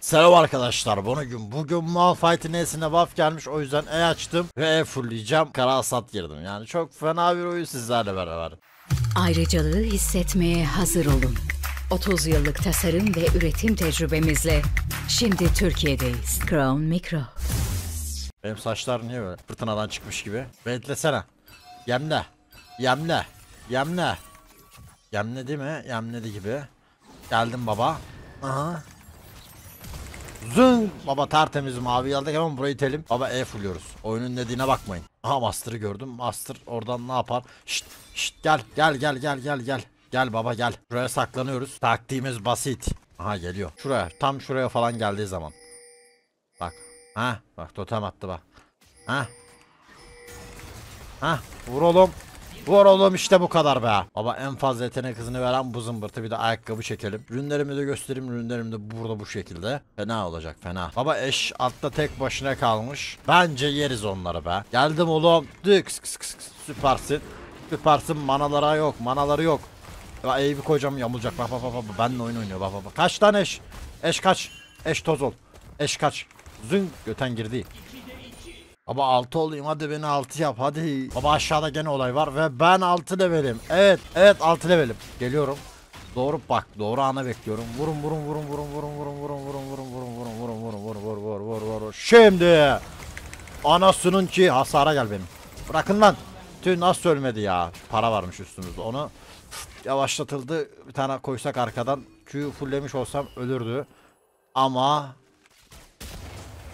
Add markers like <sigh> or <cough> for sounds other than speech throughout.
Selam arkadaşlar bugün bugün Malphite'in E'sine buff gelmiş o yüzden E açtım ve E fullleyeceğim kara asat girdim yani çok fena bir oyun sizlerle beraber. Ayrıcalığı hissetmeye hazır olun. 30 yıllık tasarım ve üretim tecrübemizle şimdi Türkiye'deyiz. Crown Micro. Benim saçlar niye böyle fırtınadan çıkmış gibi? Beklesene. Yemle. Yemle. Yemle. Yemledi mi? Yemledi gibi. Geldim baba. Aha Zın baba tertemiz mavi aldık hemen burayı itelim. Baba E fulluyoruz oyunun dediğine bakmayın. Aha Master'ı gördüm. Master oradan ne yapar? Şşt şşt gel gel gel gel gel gel. Gel baba gel. Şuraya saklanıyoruz. Taktiğimiz basit. Aha geliyor. Şuraya tam şuraya falan geldiği zaman. Bak. Ha bak totem attı bak. Ha. Ha vur oğlum Vur oğlum işte bu kadar be. Baba en fazla yetenek hızını veren bu zımbırtı bir de ayakkabı çekelim. Ürünlerimi de göstereyim. Ürünlerim de burada bu şekilde. Fena olacak fena. Baba eş altta tek başına kalmış. Bence yeriz onları be. Geldim oğlum. Dık kıs kıs kıs. Süpersin. Süpersin manalara yok. Manaları yok. Ya evi koyacağım yamulacak. Bak bak bak. bak. Benle oyun oynuyor. Bak bak bak. Kaç tane eş? Eş kaç? Eş toz ol. Eş kaç? Zın göten girdi. Baba 6 olayım hadi beni 6 yap hadi. Baba aşağıda gene olay var ve ben 6 levelim. Evet evet 6 levelim. Geliyorum. Doğru bak doğru ana bekliyorum. Vurun vurun vurun vurun vurun vurun vurun vurun vurun vurun vurun vurun vurun vurun vur vur vur vur vur. Şimdi anasının ki hasara gel benim. Bırakın lan. Tüh nasıl ölmedi ya. Para varmış üstümüzde onu. Yavaşlatıldı. Bir tane koysak arkadan. Q fulllemiş olsam ölürdü. Ama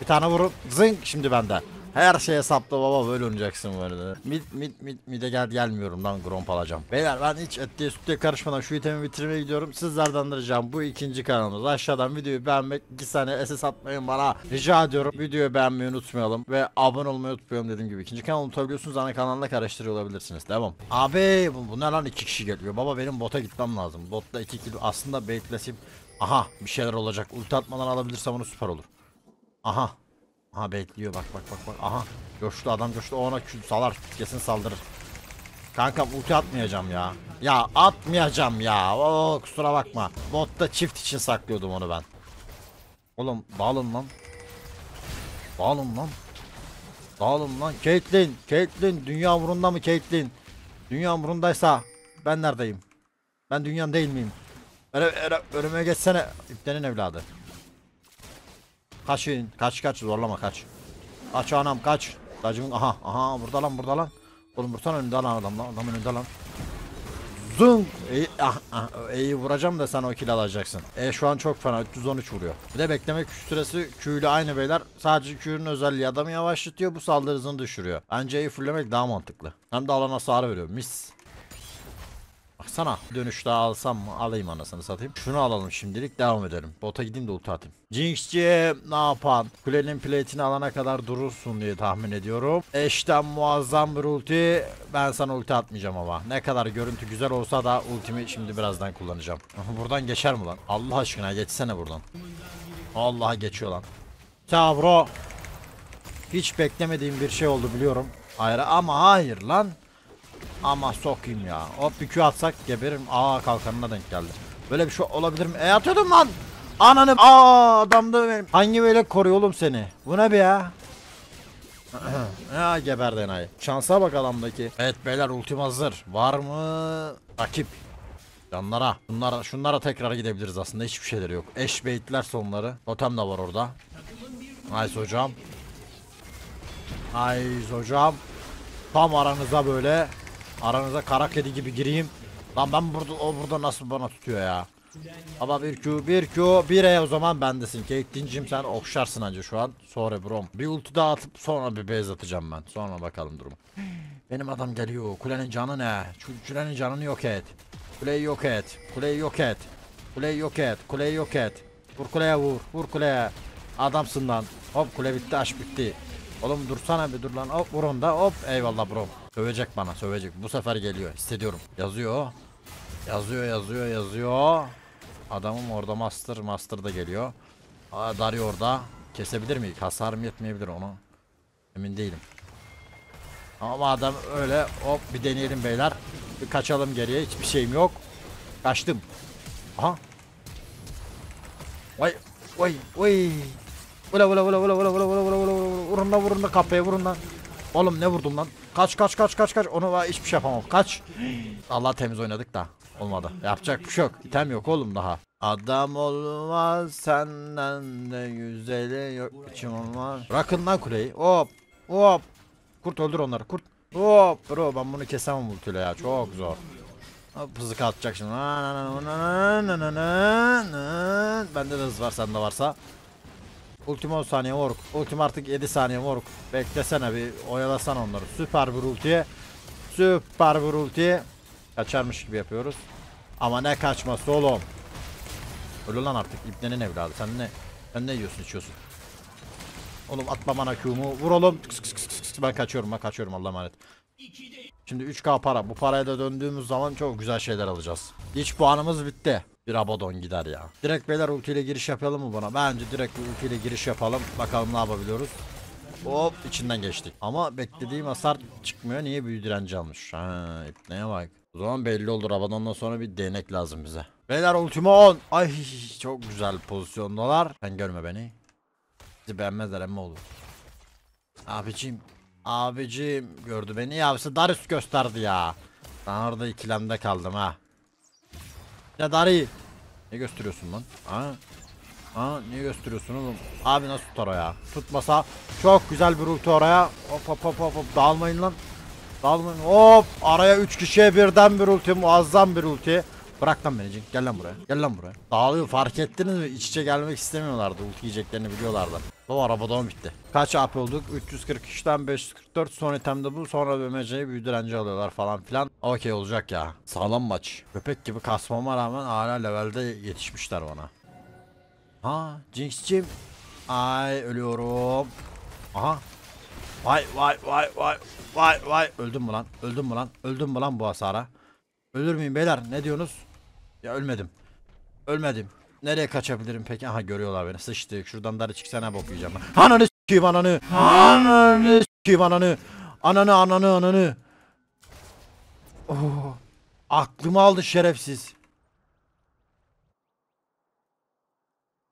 bir tane vurup zınk şimdi bende. Her şeye sapla baba böyle oynayacaksın böyle. Mid mid mid mid'e gel gelmiyorum lan gromp alacağım. Beyler ben hiç etliye sütlüye karışmadan şu itemi bitirmeye gidiyorum. Sizlerden de ricam bu ikinci kanalımız. Aşağıdan videoyu beğenmek, iki saniye SS atmayın bana. Rica ediyorum. Videoyu beğenmeyi unutmayalım. Ve abone olmayı unutmayalım dediğim gibi. ikinci kanalımı unutabiliyorsunuz. Ana kanalına karıştırıyor olabilirsiniz. Devam. Abi bu, bu ne lan iki kişi geliyor. Baba benim bota gitmem lazım. Botta iki kilo aslında baitleseyim. Aha bir şeyler olacak. Ulti atmadan alabilirsem onu süper olur. Aha. Aha bekliyor bak bak bak bak. Aha. Coştu adam coştu. O ona salar. Kesin saldırır. Kankam ulti atmayacağım ya. Ya atmayacağım ya. Oo kusura bakma. Botta çift için saklıyordum onu ben. Oğlum dağılın lan. Dağılın lan. Dağılın lan. Caitlyn. Caitlyn. Dünya umurunda mı Caitlyn? Dünya umurundaysa ben neredeyim? Ben dünyanın değil miyim? Öyle, öyle, önüme geçsene. İplerin evladı. Kaçın. Kaç kaç zorlama kaç. Kaç anam kaç. Dacımın aha aha burada lan burada lan. Oğlum vursana önünde lan adam lan. Adam önünde lan. Zung. İyi, ah, ah, iyi vuracağım da sen o kill alacaksın. E şu an çok fena 313 vuruyor. Bir de bekleme süresi Q ile aynı beyler. Sadece Q'nun özelliği adamı yavaşlatıyor bu saldırı hızını düşürüyor. Bence E'yi fulllemek daha mantıklı. Hem de alan hasarı veriyor. Mis. Baksana dönüş daha alsam mı alayım anasını satayım. Şunu alalım şimdilik devam edelim. Bota gideyim de ulti atayım. Jinx'ciğim ne yapan? Kulenin plate'ini alana kadar durursun diye tahmin ediyorum. Eşten muazzam bir ulti. Ben sana ulti atmayacağım ama. Ne kadar görüntü güzel olsa da ultimi şimdi birazdan kullanacağım. <laughs> Buradan geçer mi lan? Allah aşkına geçsene buradan. Allah geçiyor lan. Ta bro. Hiç beklemediğim bir şey oldu biliyorum. Hayır ama hayır lan. Ama sokayım ya. Hop bir Q atsak geberirim. Aa kalkanına denk geldi. Böyle bir şey olabilir mi? E atıyordum lan. Ananı. Aa adam da benim. Hangi böyle koruyor oğlum seni? Bu ne be ya? <clears throat> ya geberdi enayi. Şansa bak adamdaki. Evet beyler ultim hazır. Var mı? Rakip. Canlara. Şunlara, şunlara tekrar gidebiliriz aslında. Hiçbir şeyleri yok. Eş beyitler sonları. Totem de var orada. Nice hocam. Nice hocam. Tam aranıza böyle. Aranıza kara kedi gibi gireyim. Lan ben burada o burada nasıl bana tutuyor ya. Ama bir Q bir Q bir E o zaman bendesin. Caitlyn'cim sen okşarsın anca şu an. Sonra brom. Bir ulti daha atıp sonra bir base atacağım ben. Sonra bakalım durumu. Benim adam geliyor. Kulenin canı ne? Kulenin canını yok et. Kuleyi yok et. Kuleyi yok et. Kuleyi yok et. Kuleyi yok et. Vur kuleye vur. Vur kuleye. Adamsın lan. Hop kule bitti aş bitti. Oğlum dursana bir dur lan. Hop vur onu da hop. Eyvallah bro. Sövecek bana sövecek. Bu sefer geliyor. Hissediyorum. Yazıyor. Yazıyor yazıyor yazıyor. Adamım orada master. Master da geliyor. Aa, Dario orada. Kesebilir miyik? Hasarım yetmeyebilir onu. Emin değilim. Ama adam öyle hop bir deneyelim beyler. Bir kaçalım geriye. Hiçbir şeyim yok. Kaçtım. Aha. Vay Oy oy. Ula ula ula ula ula ula ula ula ula ula vurun lan vurun lan kapıya vurun lan. Oğlum ne vurdum lan? Kaç kaç kaç kaç kaç. Onu var hiçbir şey yapamam. Kaç. Allah temiz oynadık da. Olmadı. Yapacak bir şey yok. İtem yok oğlum daha. Adam olmaz senden de güzeli yok. İçim olmaz. Bırakın lan kuleyi. Hop. Hop. Kurt öldür onları. Kurt. Hop. Bro ben bunu kesemem ultiyle ya. Çok zor. Hızı atacak şimdi. Bende de hız var sende varsa. Ultima 10 saniye moruk. Ultima artık 7 saniye moruk. Beklesene bir oyalasan onları. Süper bir ultiye. Süper bir ultiye. Kaçarmış gibi yapıyoruz. Ama ne kaçması oğlum. Öyle lan artık İbnenin evladı. Sen ne sen ne yiyorsun içiyorsun? Oğlum atma bana Q'mu. Vur oğlum. Ben kaçıyorum ben kaçıyorum Allah'a emanet. Şimdi 3K para. Bu paraya da döndüğümüz zaman çok güzel şeyler alacağız. İç puanımız bitti. Bir abadon gider ya. Direkt beyler ultiyle giriş yapalım mı buna? Bence direkt ultiyle giriş yapalım. Bakalım ne yapabiliyoruz. Hop içinden geçtik. Ama beklediğim hasar çıkmıyor. Niye büyü direnci almış? Ha ipneye bak. O zaman belli olur. Abadondan sonra bir değnek lazım bize. Beyler ultima 10. Ay çok güzel pozisyondalar. Sen görme beni. Bizi beğenmezler ama olur. Abicim. Abicim gördü beni ya. Darius gösterdi ya. Ben orada ikilemde kaldım ha. Ya Dari. Ne gösteriyorsun lan? Ha? Ha niye gösteriyorsun oğlum? Abi nasıl tutar o ya? Tutmasa çok güzel bir ulti oraya. Hop hop hop hop hop dağılmayın lan. Dağılmayın. Hop araya 3 kişiye birden bir ulti muazzam bir ulti. Bırak lan beni Cink. Gel lan buraya. Gel lan buraya. Dağılıyor fark ettiniz mi? İç içe gelmek istemiyorlardı. Ulti yiyeceklerini biliyorlardı. Bu arabada bitti. Kaç AP olduk? 343'ten 544 son itemde bu. Sonra BMC'yi büyü direnci alıyorlar falan filan. Okey olacak ya. Sağlam maç. Köpek gibi kasmama rağmen hala levelde yetişmişler bana. Ha Jinx'cim. Ay ölüyorum. Aha. Vay vay vay vay vay vay. Öldüm mü lan? Öldüm mü lan? Öldüm mü lan bu hasara? Ölür müyüm beyler? Ne diyorsunuz? Ya ölmedim. Ölmedim. Nereye kaçabilirim peki? Aha görüyorlar beni. Sıçtık. Şuradan darı çıksana bok yiyeceğim. Ananı s**eyim ananı. Ananı s**eyim ananı. Ananı ananı ananı. Oh. Aklımı aldı şerefsiz.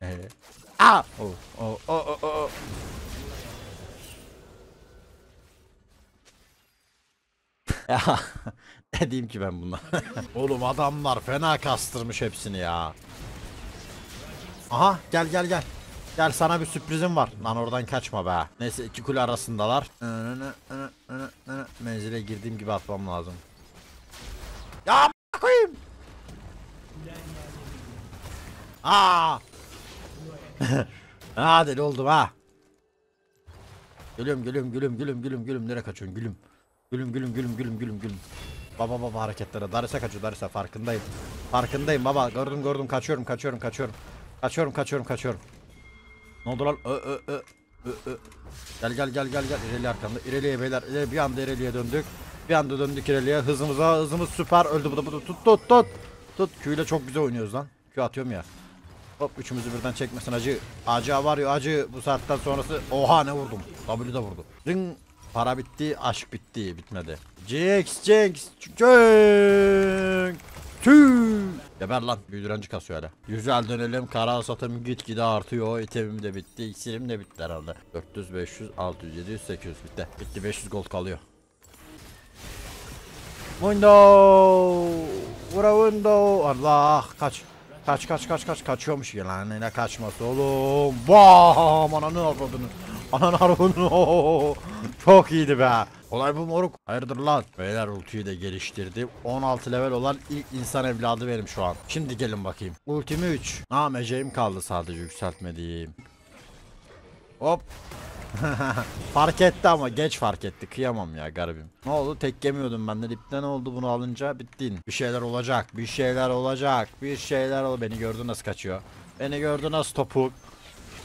Ee. Aa! Oh, oh, oh, oh, oh. Ya <laughs> ne ki ben buna? <laughs> Oğlum adamlar fena kastırmış hepsini ya. Aha gel gel gel. Gel sana bir sürprizim var. Lan oradan kaçma be. Neyse iki kule arasındalar. Menzile girdiğim gibi atmam lazım. Ya a**a koyayım. Aa! <laughs> ha deli oldum ha. Gülüm gülüm gülüm gülüm gülüm gülüm nereye kaçıyorsun gülüm. Gülüm gülüm gülüm gülüm gülüm gülüm. Baba baba hareketlere. Daris'e kaçıyor Daris'e farkındayım. Farkındayım baba. Gördüm gördüm kaçıyorum kaçıyorum kaçıyorum. Kaçıyorum kaçıyorum kaçıyorum. Ne oldu lan? Ö ö ö ö ö. Gel gel gel gel gel. İreli arkamda. İreliye beyler. İleri bir anda İreliye döndük. Bir anda döndük İreliye. Hızımıza hızımız süper. Öldü bu da bu da. Tut tut tut. Tut. Q ile çok güzel oynuyoruz lan. Q atıyorum ya. Hop üçümüzü birden çekmesin acı. Acı var ya acı bu saatten sonrası. Oha ne vurdum. W da vurdu. Ding. Para bitti, aşk bitti, bitmedi. Jinx, Jinx, Jinx. Tüh. Geber lan, büyüdürenci kasıyor hala. Güzel dönelim, kara satım gitgide artıyor. İtemim de bitti, iksirim de bitti herhalde. 400, 500, 600, 700, 800 bitti. Bitti 500 gold kalıyor. Window. Vura window. Allah kaç. Kaç kaç kaç kaç kaçıyormuş ya lan ne kaçması oğlum. Bam ananı avradını. Ananı avradını. <laughs> Çok iyiydi be. Olay bu moruk. Hayırdır lan. Beyler ultiyi de geliştirdim. 16 level olan ilk insan evladı benim şu an. Şimdi gelin bakayım. Ultimi 3. Ha meceğim kaldı sadece yükseltmediğim. Hop. <laughs> fark etti ama geç fark etti. Kıyamam ya garibim. Ne oldu? Tek yemiyordum ben de. Dipte ne oldu bunu alınca bittin. Bir şeyler olacak. Bir şeyler olacak. Bir şeyler ol. Beni gördü nasıl kaçıyor. Beni gördü nasıl topuk.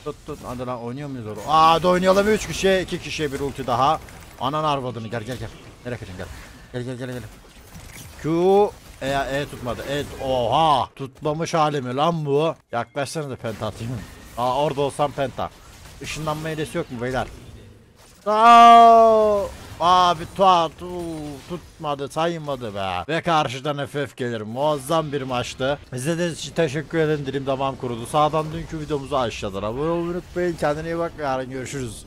Tut tut. Hadi lan oynuyor muyuz orada? Aa hadi oynayalım 3 kişi. 2 kişiye bir ulti daha. Anan arvadını gel gel gel. Nereye kaçın gel. Gel gel gel gel. Q e, e tutmadı. E oha tutmamış halimi lan bu. Yaklaşsanıza penta atayım. Aa orada olsam penta. Işınlanma hedesi yok mu beyler? Aa! Abi tuat tutmadı saymadı be. Ve karşıdan FF gelir. Muazzam bir maçtı. İzlediğiniz için teşekkür ederim. Dilim damağım kurudu. Sağdan dünkü videomuzu aşağıdan abone olmayı unutmayın. Kendine iyi bak. Yarın görüşürüz.